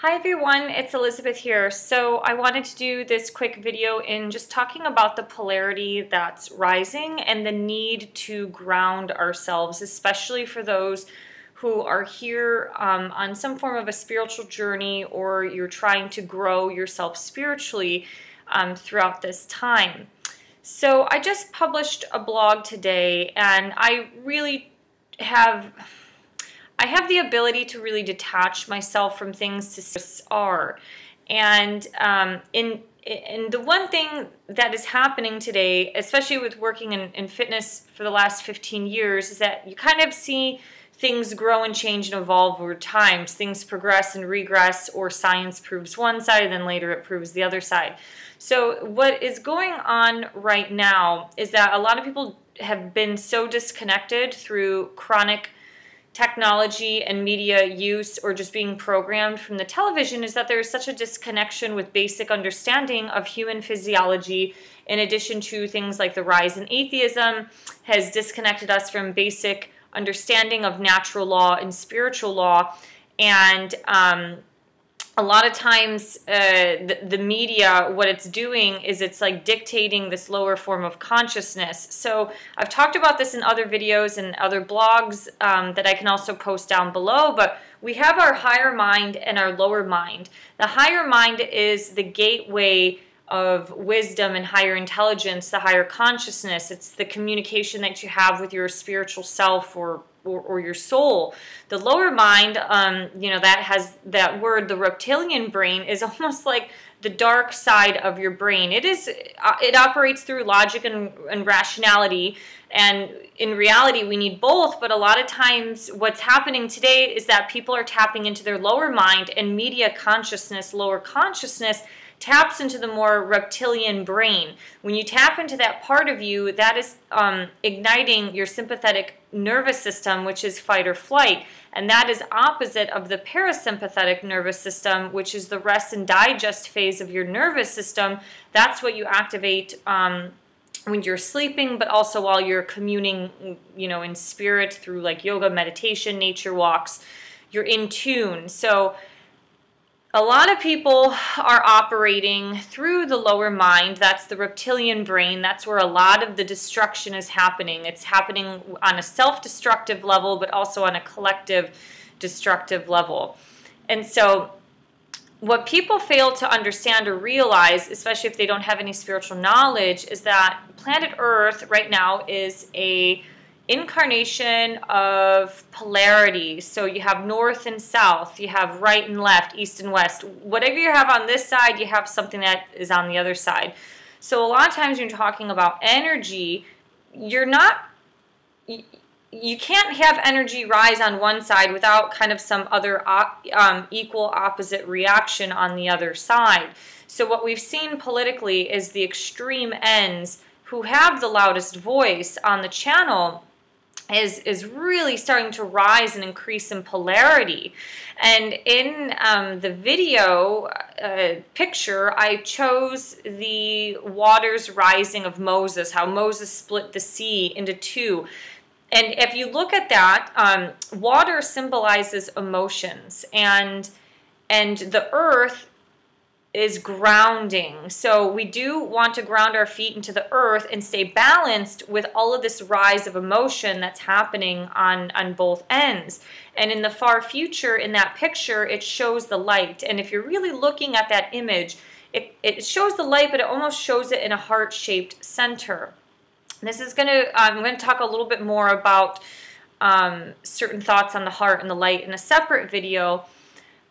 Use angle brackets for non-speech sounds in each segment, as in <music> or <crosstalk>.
Hi everyone, it's Elizabeth here. So I wanted to do this quick video in just talking about the polarity that's rising and the need to ground ourselves, especially for those who are here um, on some form of a spiritual journey or you're trying to grow yourself spiritually um, throughout this time. So I just published a blog today and I really have I have the ability to really detach myself from things to are. And um, in and the one thing that is happening today, especially with working in, in fitness for the last 15 years, is that you kind of see things grow and change and evolve over time. Things progress and regress, or science proves one side, then later it proves the other side. So, what is going on right now is that a lot of people have been so disconnected through chronic technology and media use or just being programmed from the television is that there is such a disconnection with basic understanding of human physiology in addition to things like the rise in atheism has disconnected us from basic understanding of natural law and spiritual law. And um, a lot of times uh, the, the, media what it's doing is it's like dictating this lower form of consciousness. So i've talked about this in other videos and other blogs um, that i can also post down below but we have our higher mind and our lower mind. The higher mind is the gateway of wisdom and higher intelligence the higher consciousness. It's the communication that you have with your spiritual self or or, or your soul. The lower mind, um, you know, that has that word, the reptilian brain, is <laughs> almost like the dark side of your brain. It is, uh, it operates through logic and, and rationality. And in reality, we need both. But a lot of times, what's happening today is that people are tapping into their lower mind and media consciousness, lower consciousness taps into the more reptilian brain. When you tap into that part of you, that is um, igniting your sympathetic nervous system, which is fight or flight. And that is opposite of the parasympathetic nervous system, which is the rest and digest phase of your nervous system. That's what you activate um, when you're sleeping, but also while you're communing, you know, in spirit through like yoga, meditation, nature walks. You're in tune. So a lot of people are operating through the lower mind. That's the reptilian brain. That's where a lot of the destruction is happening. It's happening on a self destructive level, but also on a collective destructive level. And so, what people fail to understand or realize, especially if they don't have any spiritual knowledge, is that planet Earth right now is a incarnation of polarity. So you have north and south, you have right and left, east and west. Whatever you have on this side, you have something that is on the other side. So a lot of times when you're talking about energy, you're not you can't have energy rise on one side without kind of some other um, equal opposite reaction on the other side. So what we've seen politically is the extreme ends who have the loudest voice on the channel is is really starting to rise and increase in polarity. And in um, the video uh, picture, I chose the waters rising of Moses, how Moses split the sea into two. And if you look at that, um, water symbolizes emotions, and and the earth is grounding. So we do want to ground our feet into the earth and stay balanced with all of this rise of emotion that's happening on, on both ends. And in the far future, in that picture, it shows the light. And if you're really looking at that image, it, it shows the light, but it almost shows it in a heart-shaped center. This is going to, I'm going to talk a little bit more about um, certain thoughts on the heart and the light in a separate video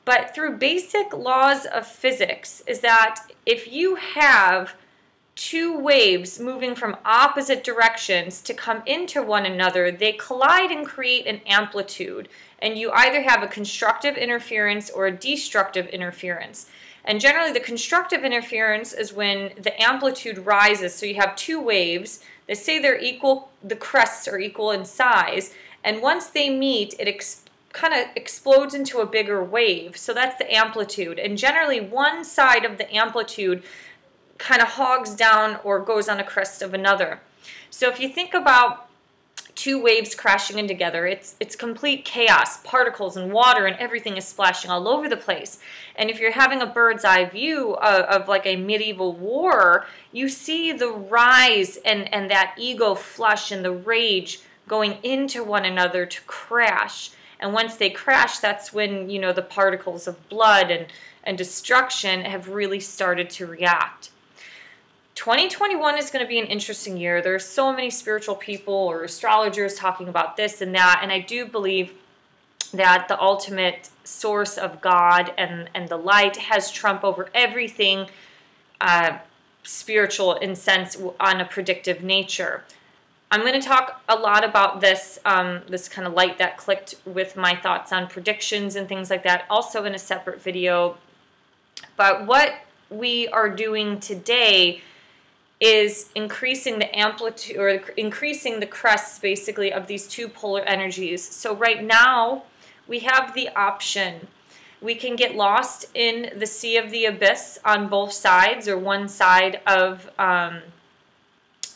but through basic laws of physics is that if you have two waves moving from opposite directions to come into one another, they collide and create an amplitude. And you either have a constructive interference or a destructive interference. And generally, the constructive interference is when the amplitude rises. So you have two waves. They say they're equal, the crests are equal in size. And once they meet, it kind of explodes into a bigger wave. So that's the amplitude. And generally one side of the amplitude kind of hogs down or goes on a crest of another. So if you think about two waves crashing in together. It's it's complete chaos. Particles and water and everything is splashing all over the place. And if you're having a bird's eye view of, of like a medieval war, you see the rise and, and that ego flush and the rage going into one another to crash. And once they crash, that's when, you know, the particles of blood and, and destruction have really started to react. 2021 is going to be an interesting year. There's so many spiritual people or astrologers talking about this and that, and I do believe that the ultimate source of God and, and the light has trump over everything uh, spiritual in sense on a predictive nature. I'm going to talk a lot about this, um, this kind of light that clicked with my thoughts on predictions and things like that, also in a separate video. But what we are doing today is increasing the amplitude or increasing the crests basically of these two polar energies. So right now we have the option. We can get lost in the sea of the abyss on both sides or one side of um,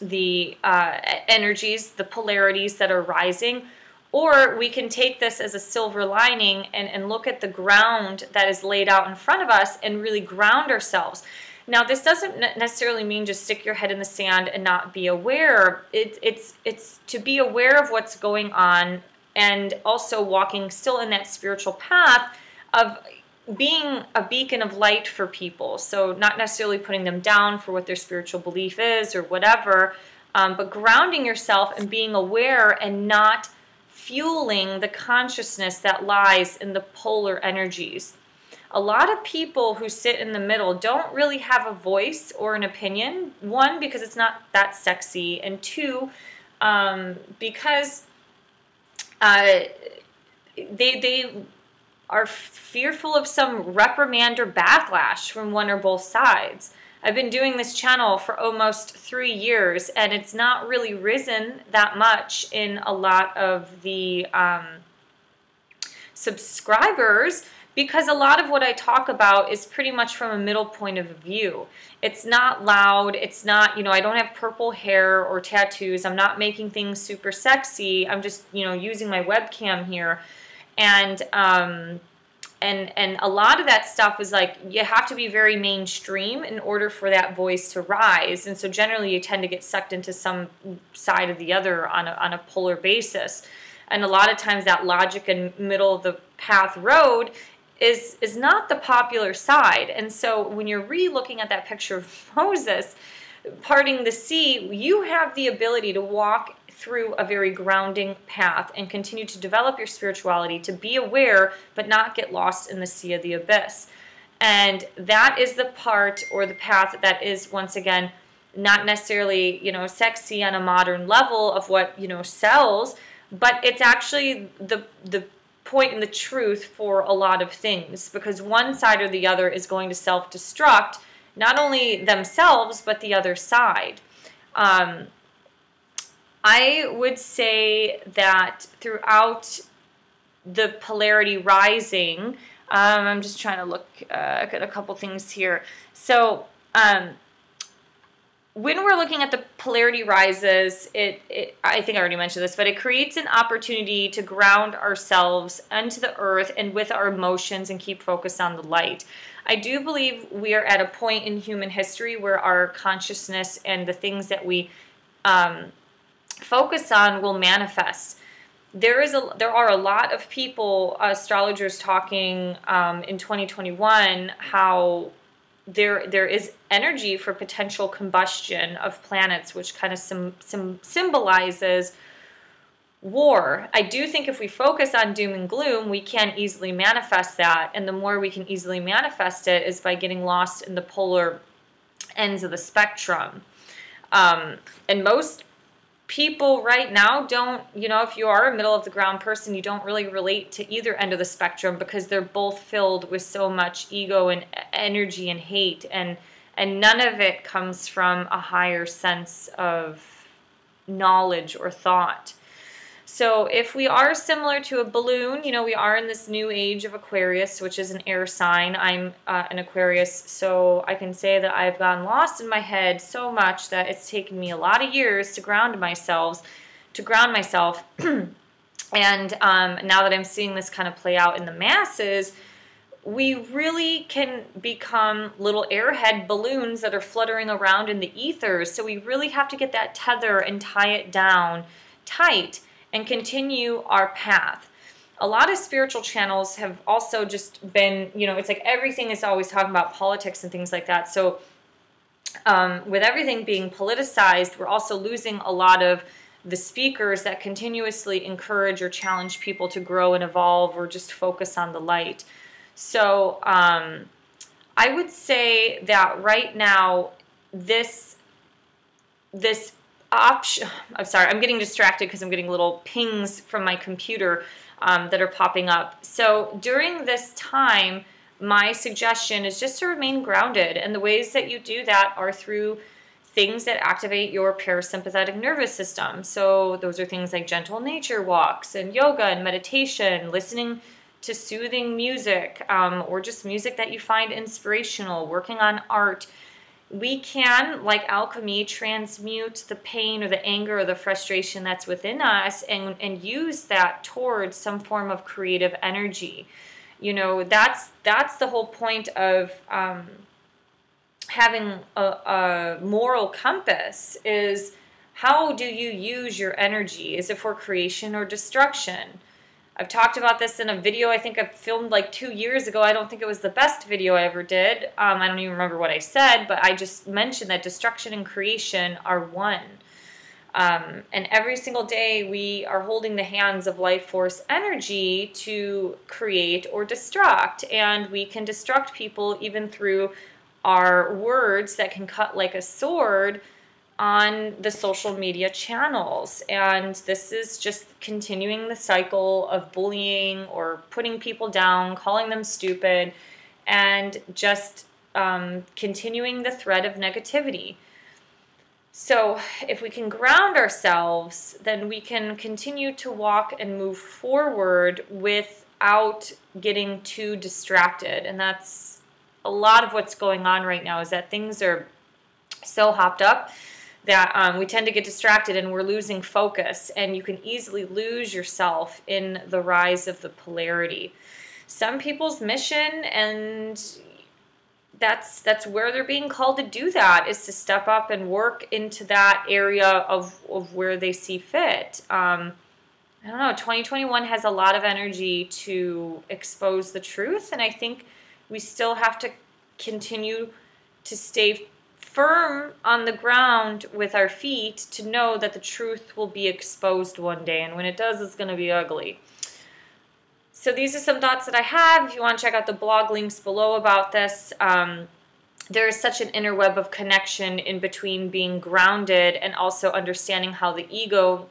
the uh, energies, the polarities that are rising, or we can take this as a silver lining and, and look at the ground that is laid out in front of us and really ground ourselves. Now, this doesn't necessarily mean just stick your head in the sand and not be aware. It, it's, it's to be aware of what's going on and also walking still in that spiritual path of being a beacon of light for people. So, not necessarily putting them down for what their spiritual belief is or whatever, um, but grounding yourself and being aware and not fueling the consciousness that lies in the polar energies a lot of people who sit in the middle don't really have a voice or an opinion. One, because it's not that sexy, and two, um, because uh, they they are fearful of some reprimand or backlash from one or both sides. I've been doing this channel for almost three years, and it's not really risen that much in a lot of the um, subscribers because a lot of what I talk about is pretty much from a middle point of view. It's not loud, it's not, you know, I don't have purple hair or tattoos, I'm not making things super sexy, I'm just, you know, using my webcam here. And, um, and, and a lot of that stuff is like, you have to be very mainstream in order for that voice to rise. And so generally you tend to get sucked into some side of the other on a, on a polar basis. And a lot of times that logic and middle of the path road is is not the popular side. And so when you're re-looking at that picture of <laughs> Moses parting the sea, you have the ability to walk through a very grounding path and continue to develop your spirituality, to be aware but not get lost in the sea of the abyss. And that is the part or the path that is once again not necessarily, you know, sexy on a modern level of what, you know, sells, but it's actually the the and the truth for a lot of things because one side or the other is going to self-destruct not only themselves but the other side. Um, I would say that throughout the polarity rising, um, I'm just trying to look uh, at a couple things here. So um, when we're looking at the polarity rises, it, it, I think I already mentioned this, but it creates an opportunity to ground ourselves into the earth and with our emotions and keep focused on the light. I do believe we are at a point in human history where our consciousness and the things that we um, focus on will manifest. There is a there are a lot of people, astrologers, talking um, in 2021 how there there is energy for potential combustion of planets, which kind of sim, sim, symbolizes war. I do think if we focus on doom and gloom, we can easily manifest that, and the more we can easily manifest it is by getting lost in the polar ends of the spectrum. Um, and most people right now don't, you know, if you are a middle of the ground person, you don't really relate to either end of the spectrum because they're both filled with so much ego and energy and hate and and none of it comes from a higher sense of knowledge or thought. So if we are similar to a balloon, you know, we are in this new age of Aquarius, which is an air sign. I'm uh, an Aquarius, so I can say that I've gotten lost in my head so much that it's taken me a lot of years to ground myself to ground myself. <clears throat> and um, now that I'm seeing this kind of play out in the masses, we really can become little airhead balloons that are fluttering around in the ethers. So we really have to get that tether and tie it down tight and continue our path. A lot of spiritual channels have also just been, you know, it's like everything is always talking about politics and things like that. So um, with everything being politicized, we're also losing a lot of the speakers that continuously encourage or challenge people to grow and evolve or just focus on the light. So um, I would say that right now, this this option. I'm sorry, I'm getting distracted because I'm getting little pings from my computer um, that are popping up. So during this time, my suggestion is just to remain grounded. And the ways that you do that are through things that activate your parasympathetic nervous system. So those are things like gentle nature walks and yoga and meditation, listening to soothing music, um, or just music that you find inspirational, working on art. We can, like alchemy, transmute the pain or the anger or the frustration that's within us and, and use that towards some form of creative energy. You know, that's that's the whole point of um, having a, a moral compass is how do you use your energy? Is it for creation or destruction? I've talked about this in a video I think I filmed like two years ago. I don't think it was the best video I ever did. Um, I don't even remember what I said, but I just mentioned that destruction and creation are one. Um, and every single day we are holding the hands of life force energy to create or destruct. And we can destruct people even through our words that can cut like a sword on the social media channels. And this is just continuing the cycle of bullying or putting people down, calling them stupid, and just um, continuing the thread of negativity. So, if we can ground ourselves, then we can continue to walk and move forward without getting too distracted. And that's a lot of what's going on right now is that things are so hopped up that um, we tend to get distracted and we're losing focus, and you can easily lose yourself in the rise of the polarity. Some people's mission, and that's that's where they're being called to do that, is to step up and work into that area of, of where they see fit. Um, I don't know, 2021 has a lot of energy to expose the truth, and I think we still have to continue to stay firm on the ground with our feet to know that the truth will be exposed one day. And when it does, it's going to be ugly. So these are some thoughts that I have. If you want to check out the blog links below about this, um, there is such an inner web of connection in between being grounded and also understanding how the ego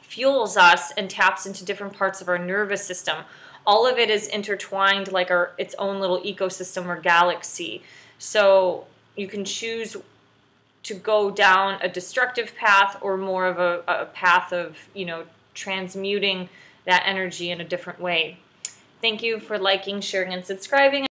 fuels us and taps into different parts of our nervous system. All of it is intertwined like our its own little ecosystem or galaxy. So you can choose to go down a destructive path or more of a, a path of, you know, transmuting that energy in a different way. Thank you for liking, sharing, and subscribing.